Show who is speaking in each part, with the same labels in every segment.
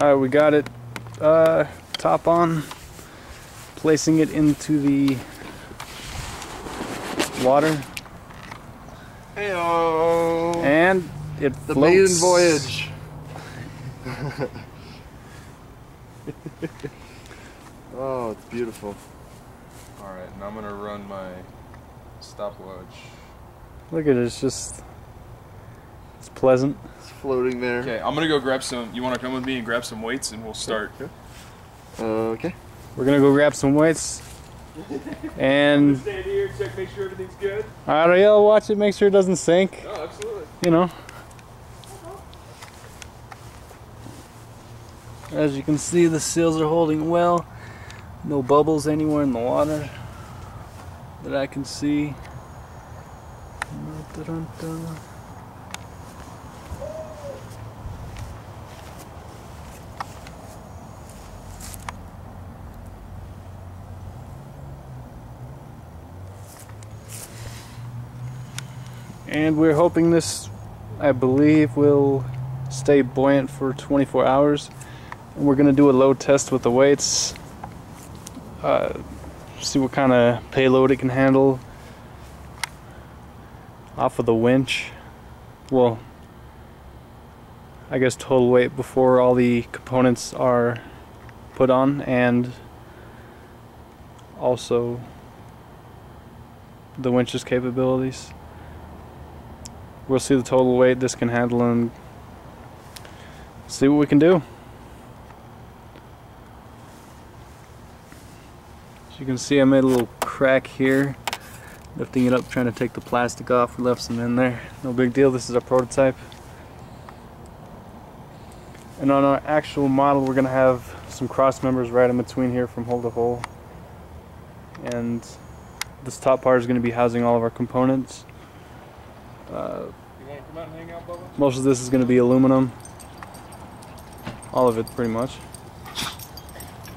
Speaker 1: Alright, we got it uh, top on, placing it into the water,
Speaker 2: Heyo!
Speaker 1: and it
Speaker 2: The
Speaker 1: floats.
Speaker 2: maiden voyage. oh, it's beautiful.
Speaker 3: Alright, now I'm gonna run my stopwatch.
Speaker 1: Look at it, it's just, it's pleasant.
Speaker 2: It's floating there.
Speaker 3: Okay, I'm gonna go grab some. You wanna come with me and grab some weights and we'll start?
Speaker 2: Okay.
Speaker 1: Uh, We're gonna go grab some weights. And
Speaker 3: Stand here, check, make sure everything's good.
Speaker 1: alright, yeah, watch it, make sure it doesn't sink.
Speaker 3: Oh, absolutely.
Speaker 1: You know. As you can see, the seals are holding well. No bubbles anywhere in the water that I can see. Dun-dun-dun. And we're hoping this, I believe, will stay buoyant for 24 hours. And we're to do a load test with the weights. Uh, see what kind of payload it can handle off of the winch. Well, I guess total weight before all the components are put on and also the winch's capabilities. We'll see the total weight this can handle and see what we can do. As you can see I made a little crack here lifting it up trying to take the plastic off. We left some in there. No big deal. This is our prototype. And on our actual model we're gonna have some cross members right in between here from hole to hole. And this top part is going to be housing all of our components uh,
Speaker 3: You wanna come out and hang out, Bubba?
Speaker 1: most of this is going to be aluminum. All of it, pretty much.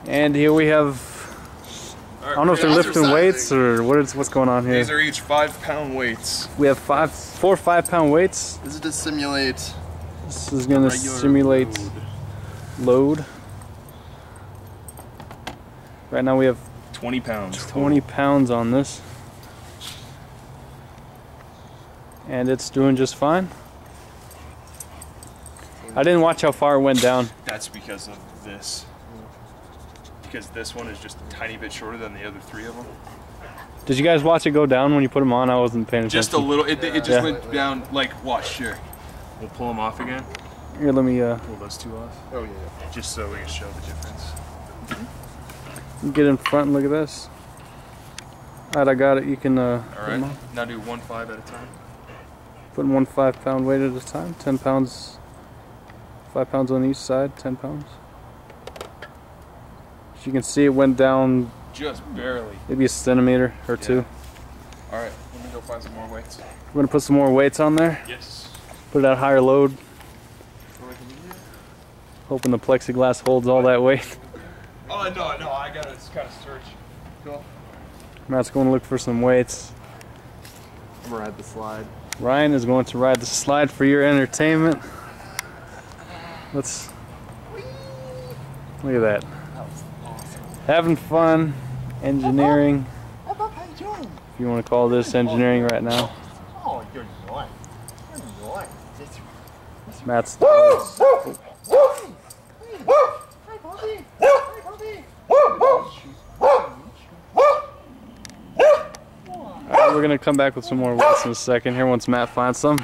Speaker 1: And here we have. I don't know if they're lifting weights or what is what's going on here.
Speaker 3: These are each five pound weights.
Speaker 1: We have five, four five pound weights.
Speaker 2: This is to simulate
Speaker 1: This is going to simulate
Speaker 2: load.
Speaker 1: load. Right now we have
Speaker 3: 20 pounds.
Speaker 1: 20 pounds on this. And it's doing just fine. I didn't watch how far it went down.
Speaker 3: That's because of this. Because this one is just a tiny bit shorter than the other three of them.
Speaker 1: Did you guys watch it go down when you put them on? I wasn't paying attention.
Speaker 3: Just a little. It, it just
Speaker 1: Yeah.
Speaker 3: went down. Like, watch here. We'll pull them off again.
Speaker 1: Here, let me uh,
Speaker 3: Pull those two off.
Speaker 2: Oh yeah.
Speaker 3: Just so we can show the difference.
Speaker 1: get in front and look at this. Alright, I got it. You can uh,
Speaker 3: All
Speaker 1: put 'em
Speaker 3: right.
Speaker 1: on.
Speaker 3: Now do one five at a time.
Speaker 1: Put in one five pound weight at a time. 10 pounds, five pounds on each side, 10 pounds. As you can see, it went down
Speaker 3: Just barely.
Speaker 1: maybe a centimeter or two.
Speaker 3: All right. Let me go find some more weights.
Speaker 1: We're gonna put some more weights on there,
Speaker 3: Yes.
Speaker 1: put it at higher load, hoping the plexiglass holds all that weight.
Speaker 3: Oh no, no, I gotta kind of search. Cool.
Speaker 1: Matt's going to look for some weights.
Speaker 2: I'm gonna ride the slide.
Speaker 1: Ryan is going to ride the slide for your entertainment. Let's look at that. Having fun, engineering. If you want to call this engineering right now.
Speaker 2: Oh, you're. You're.
Speaker 1: Matt's. We're gonna come back with some more weights in a second here once Matt finds some.